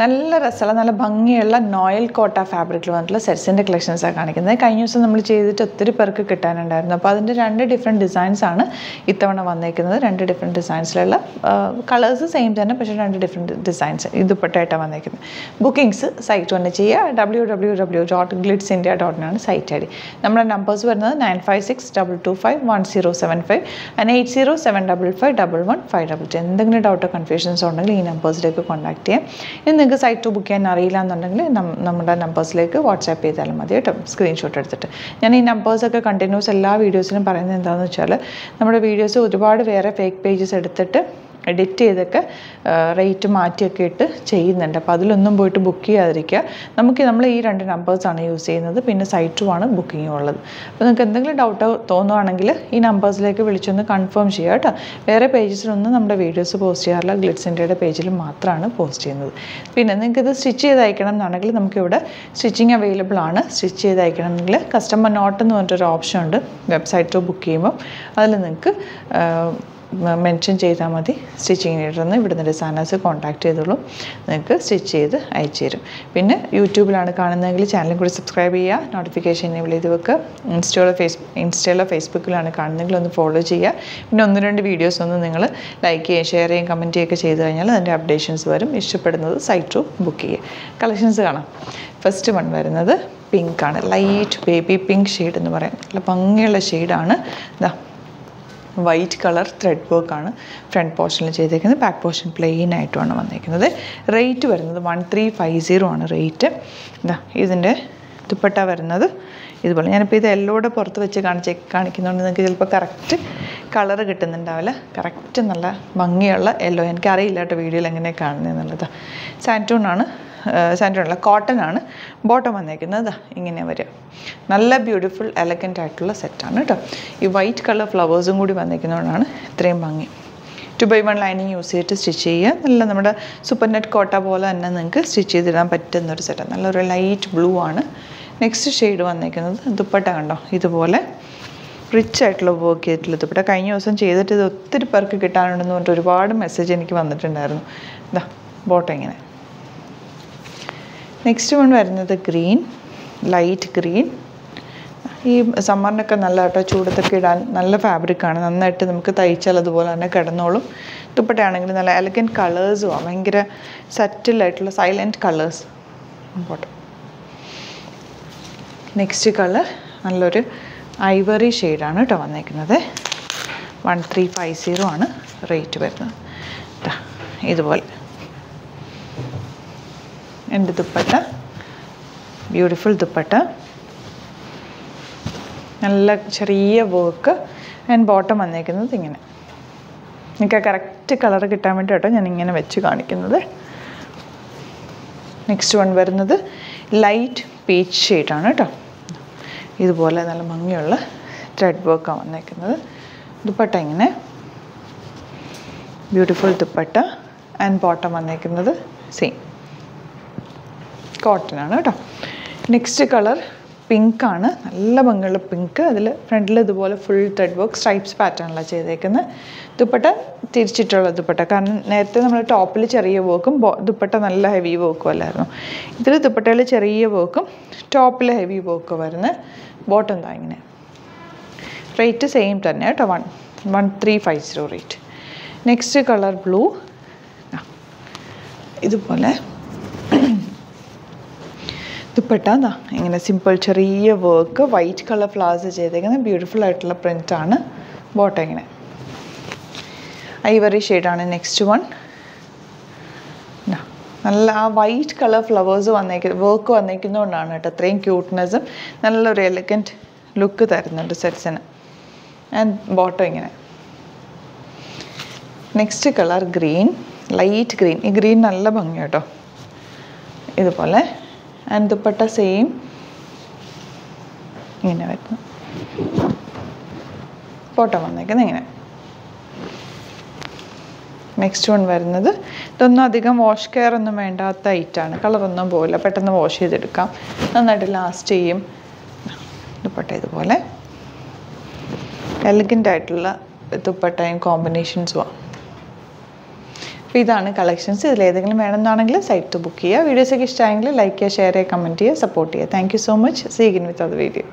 നല്ല രസമുള്ള നല്ല ഭംഗിയുള്ള നോയൽ കോട്ട ഫാബ്രിക്കിൽ വന്നിട്ടുള്ള സെറ്റ്സിന്റെ കളക്ഷൻസാണ് കാണിക്കുന്നത്. കഴിഞ്ഞ ദിവസം നമ്മൾ ചെയ്തിട്ട് ഒത്തിരി പേർക്ക് കിട്ടാനുണ്ടായിരുന്നു. അപ്പോൾ അതിന്റെ രണ്ട് ഡിഫറെന്റ് ഡിസൈൻസാണ് ഇത്തവണ വന്നേക്കുന്നത്. രണ്ട് ഡിഫറെന്റ് ഡിസൈൻസിലുള്ള കളേഴ്സ് സെയിം തന്നെ പക്ഷേ രണ്ട് ഡിഫറെന്റ് ഡിസൈൻസ് ഇതുപെട്ടായിട്ടാണ് വന്നേക്കുന്നത്. ബുക്കിംഗ്സ് സൈറ്റ് വന്ന് ചെയ്യുക. W W W dot ഗ്ലിഡ്സ് India ഡോട്ടിനാണ് സൈറ്റ് ഐ ഡി നമ്മുടെ നമ്പേഴ്സ് വരുന്നത് nine five six double two five one zero seven five and eight zero seven double five double one five double two എന്തെങ്കിലും ഡൗട്ടോ confusions ഉണ്ടെങ്കിൽ ഈ നമ്പേഴ്സിലേക്ക് contact ചെയ്യാം. നിങ്ങൾക്ക് site book ചെയ്യാൻ അറിയില്ല എന്നുണ്ടെങ്കിൽ നമ്മുടെ നമ്പേഴ്സിലേക്ക് വാട്സാപ്പ് ചെയ്താലും മതി കേട്ടോ. സ്ക്രീൻഷോട്ട് എടുത്തിട്ട്. ഞാൻ ഈ നമ്പേഴ്സൊക്കെ കണ്ടിന്യൂസ് എല്ലാ വീഡിയോസിലും പറയുന്നത് എന്താണെന്ന് വെച്ചാൽ നമ്മുടെ വീഡിയോസ് ഒരുപാട് വേറെ ഫേക്ക് പേജസ് എടുത്തിട്ട് എഡിറ്റ് ചെയ്തൊക്കെ റേറ്റ് മാറ്റിയൊക്കെ ഇട്ട് ചെയ്യുന്നുണ്ട്. അപ്പോൾ അതിലൊന്നും പോയിട്ട് ബുക്ക് ചെയ്യാതിരിക്കുക. നമുക്ക് നമ്മൾ ഈ രണ്ട് നമ്പേഴ്സാണ് യൂസ് ചെയ്യുന്നത്. പിന്നെ സൈറ്റുമാണ് ബുക്കിംഗ് ഉള്ളത്. അപ്പോൾ നിങ്ങൾക്ക് എന്തെങ്കിലും ഡൗട്ട് തോന്നുവാണെങ്കിൽ ഈ നമ്പേഴ്സിലേക്ക് വിളിച്ചൊന്ന് കൺഫേം ചെയ്യുക കേട്ടോ. വേറെ പേജസിലൊന്നും നമ്മുടെ വീഡിയോസ് പോസ്റ്റ് ചെയ്യാറില്ല. ഗ്ലിറ്റ്സ് ഇന്ത്യയുടെ പേജിൽ മാത്രമാണ് പോസ്റ്റ് ചെയ്യുന്നത്. പിന്നെ നിങ്ങൾക്ക് ഇത് സ്റ്റിച്ച് ചെയ്ത് അയക്കണം എന്നാണെങ്കിൽ നമുക്കിവിടെ സ്റ്റിച്ചിങ് അവൈലബിൾ ആണ്. സ്റ്റിച്ച് ചെയ്ത് അയക്കണമെങ്കിൽ കസ്റ്റമർ നോട്ട് എന്ന് പറഞ്ഞിട്ടൊരു ഓപ്ഷൻ ഉണ്ട്. വെബ്സൈറ്റ് ബുക്ക് ചെയ്യുമ്പോൾ അതിൽ നിങ്ങൾക്ക് മെൻഷൻ ചെയ്താൽ മതി. സ്റ്റിച്ചിങ് നീഡറിന്ന് ഇവിടുന്ന് ഡിസൈനേഴ്സ് കോൺടാക്ട് ചെയ്തോളും. നിങ്ങൾക്ക് സ്റ്റിച്ച് ചെയ്ത് അയച്ചു തരും. പിന്നെ യൂട്യൂബിലാണ് കാണുന്നതെങ്കിൽ ചാനലും കൂടി സബ്സ്ക്രൈബ് ചെയ്യുക. നോട്ടിഫിക്കേഷൻ എനേബിൾ ചെയ്ത് വെക്കുക. ഇൻസ്റ്റയിലോ ഫേസ് ഇൻസ്റ്റയിലോ ഫേസ്ബുക്കിലാണ് കാണുന്നതെങ്കിൽ ഒന്ന് ഫോളോ ചെയ്യുക. പിന്നെ ഒന്ന് രണ്ട് വീഡിയോസ് ഒന്ന് നിങ്ങൾ ലൈക്ക് ചെയ്യുക ഷെയർ ചെയ്യുകയും കമന്റ് ചെയ്യുകയൊക്കെ ചെയ്ത് കഴിഞ്ഞാൽ അതിന്റെ അപ്ഡേഷൻസ് വരും. ഇഷ്ടപ്പെടുന്നത് സൈറ്റ് ബുക്ക് ചെയ്യുക. കളക്ഷൻസ് കാണാം. ഫസ്റ്റ് വൺ വരുന്നത് പിങ്ക് ആണ്. ലൈറ്റ് ബേബി പിങ്ക് ഷെയ്ഡ് എന്ന് പറയാം നല്ല ഭംഗിയുള്ള ഷെയ്ഡാണ് ഇതാ വൈറ്റ് കളർ ത്രെഡ് വർക്കാണ് ഫ്രണ്ട് പോർഷനിൽ ചെയ്തേക്കുന്നത് ബാക്ക് പോർഷൻ പ്ലെയിൻ ആയിട്ടുമാണ് വന്നേക്കുന്നത്. റേറ്റ് വരുന്നത് വൺ ത്രീ ഫൈവ് സീറോ ആണ് റേറ്റ് ഇതാ ഇതിന്റെ ദുപ്പട്ട വരുന്നത് ഇതുപോലെ. ഞാനിപ്പോൾ ഇത് എല്ലോടെ പുറത്ത് വെച്ച് കാണിച്ച് കാണിക്കുന്നതുകൊണ്ട് നിങ്ങൾക്ക് ചിലപ്പോൾ കറക്റ്റ് കളർ കിട്ടുന്നുണ്ടാവില്ല. കറക്റ്റ് നല്ല ഭംഗിയുള്ള എല്ലോ എനിക്കറിയില്ല കേട്ടോ വീഡിയോയിൽ എങ്ങനെയാണ് കാണുന്നത് എന്നുള്ളത് സാന്റൂൺ ആണ് കോട്ടൺ ആണ്. ബോട്ടം വന്നേക്കുന്നത് ഇങ്ങനെ വരിക നല്ല ബ്യൂട്ടിഫുൾ എലഗന്റ് ആയിട്ടുള്ള സെറ്റാണ് കേട്ടോ. ഈ വൈറ്റ് കളർ ഫ്ലവേഴ്സും കൂടി വന്നേക്കുന്നതുകൊണ്ടാണ് ഇത്രയും ഭംഗി. Two by one lining use ചെയ്തിട്ട് സ്റ്റിച്ച് ചെയ്യുക. നല്ല നമ്മുടെ സൂപ്പർ നെറ്റ് കോട്ട പോലെ തന്നെ നിങ്ങൾക്ക് സ്റ്റിച്ച് ചെയ്തിടാൻ പറ്റുന്ന ഒരു സെറ്റാണ് നല്ലൊരു ലൈറ്റ് ബ്ലൂ ആണ്. നെക്സ്റ്റ് ഷെയ്ഡ് വന്നേക്കുന്നത് ദുപ്പട്ട കണ്ടോ? ഇതുപോലെ റിച്ച് ആയിട്ടുള്ള വർക്ക് ചെയ്തിട്ടുള്ള ദുപ്പട്ട. കഴിഞ്ഞ ദിവസം ചെയ്തിട്ട് ഇത് ഒത്തിരി പേർക്ക് കിട്ടാനുണ്ടെന്ന് പറഞ്ഞിട്ട് ഒരുപാട് മെസ്സേജ് എനിക്ക് വന്നിട്ടുണ്ടായിരുന്നു. ഇതാ ബോട്ടം ഇങ്ങനെ. നെക്സ്റ്റ് വൺ വരുന്നത് ഗ്രീൻ ലൈറ്റ് ഗ്രീൻ ഈ സമ്മറിനൊക്കെ നല്ല കേട്ടോ ചൂടത്തൊക്കെ ഇടാൻ നല്ല ഫാബ്രിക്കാണ് നന്നായിട്ട് നമുക്ക് തയ്ച്ചാൽ അതുപോലെ തന്നെ കിടന്നോളും. ദുപ്പട്ടയാണെങ്കിൽ നല്ല എലഗന്റ് കളേഴ്സുമാണ് ഭയങ്കര സറ്റിലായിട്ടുള്ള silent colours important next colour നല്ലൊരു ഐവറി ഷെയ്ഡാണ് കേട്ടോ വന്നേക്കുന്നത്. വൺ ത്രീ ഫൈവ് സീറോ ആണ് റേറ്റ് വരുന്നത്. ദാ ഇതുപോലെ എന്റെ ദുപ്പട്ട. ബ്യൂട്ടിഫുൾ ദുപ്പട്ട. നല്ല ചെറിയ വർക്ക് ആൻഡ് ബോട്ടം വന്നേക്കുന്നത് ഇങ്ങനെ. എനിക്ക് ആ കറക്റ്റ് കളർ കിട്ടാൻ വേണ്ടി കേട്ടോ ഞാൻ ഇങ്ങനെ വെച്ച് കാണിക്കുന്നത്. നെക്സ്റ്റ് വൺ വരുന്നത് ലൈറ്റ് പീച്ച് ഷെയ്ഡാണ് കേട്ടോ ഇതുപോലെ നല്ല ഭംഗിയുള്ള ത്രെഡ് വർക്കാണ് വന്നേക്കുന്നത്. ദുപ്പട്ട ഇങ്ങനെ. ബ്യൂട്ടിഫുൾ ദുപ്പട്ട. ആൻഡ് ബോട്ടം വന്നേക്കുന്നത് സെയിം കോട്ടൺ ആണ് കേട്ടോ. നെക്സ്റ്റ് കളർ പിങ്ക് ആണ്. നല്ല ഭംഗിയുള്ള പിങ്ക് അതിൽ ഫ്രണ്ടിൽ ഇതുപോലെ ഫുൾ ത്രെഡ് വർക്ക് സ്ട്രൈപ്സ് പാറ്റേണിലാണ് ചെയ്തേക്കുന്നത് ദുപ്പട്ട തിരിച്ചിട്ടുള്ള ദുപ്പട്ട. കാരണം നേരത്തെ നമ്മൾ ടോപ്പിൽ ചെറിയ വർക്കും ദുപ്പട്ട നല്ല ഹെവി വർക്കും അല്ലായിരുന്നു. ഇതിൽ ദുപ്പട്ടയിൽ ചെറിയ വർക്കും ടോപ്പിൽ ഹെവി വർക്കും വരുന്നത് ബോട്ടം താ ഇങ്ങനെ. റേറ്റ് സെയിം തന്നെ കേട്ടോ. One one three five zero rate next colour blue ഇതുപോലെ ദുപ്പട്ട എന്താ ഇങ്ങനെ സിമ്പിൾ ചെറിയ വർക്ക് വൈറ്റ് കളർ ഫ്ലവേഴ്സ് ചെയ്തേക്കുന്ന ബ്യൂട്ടിഫുൾ ആയിട്ടുള്ള പ്രിന്റാണ് ബോട്ടം ഇങ്ങനെ. ഐവറി ഷെയ്ഡാണ് നെക്സ്റ്റ് വൺ നല്ല ആ വൈറ്റ് കളർ ഫ്ലവേഴ്സ് വന്നേക്ക വർക്ക് വന്നേക്കുന്നതുകൊണ്ടാണ് കേട്ടോ അത്രയും ക്യൂട്ട്നെസ്സും നല്ലൊരു എലഗന്റ് ലുക്ക് തരുന്നുണ്ട് സെറ്റ്സിന് ആൻഡ് ബോട്ടം ഇങ്ങനെ. Next colour green light green ഈ ഗ്രീൻ നല്ല ഭംഗി കേട്ടോ. ഇതുപോലെ ആൻഡ് ദുപ്പട്ട സെയിം ഇങ്ങനെ വരുന്നു ഫോട്ടോ വന്നേക്കുന്നത് ഇങ്ങനെ. നെക്സ്റ്റ് വൺ വരുന്നത് ഇതൊന്നും അധികം വാഷ് കെയർ ഒന്നും വേണ്ടാത്ത ഐറ്റാണ് കളറൊന്നും പോകില്ല പെട്ടെന്ന് വാഷ് ചെയ്തെടുക്കാം. നന്നായിട്ട് ലാസ്റ്റ് ചെയ്യും. ദുപ്പട്ട ഇതുപോലെ. എലഗന്റ് ആയിട്ടുള്ള ദുപ്പട്ടയും കോമ്പിനേഷൻസുമാണ് അപ്പോൾ ഇതാണ് കളക്ഷൻസ് ഇതിൽ ഏതെങ്കിലും വേണമെന്നാണെങ്കിൽ സൈറ്റ് ബുക്ക് ചെയ്യുക. വീഡിയോസൊക്കെ ഇഷ്ടമായെങ്കിൽ ലൈക്ക് ചെയ്യുക ഷെയർ ചെയ്യുക കമന്റ് ചെയ്യുക സപ്പോർട്ട് ചെയ്യുക. താങ്ക് സോ മച്ച് സീഗിൻ വിത്ത് അത് വീഡിയോ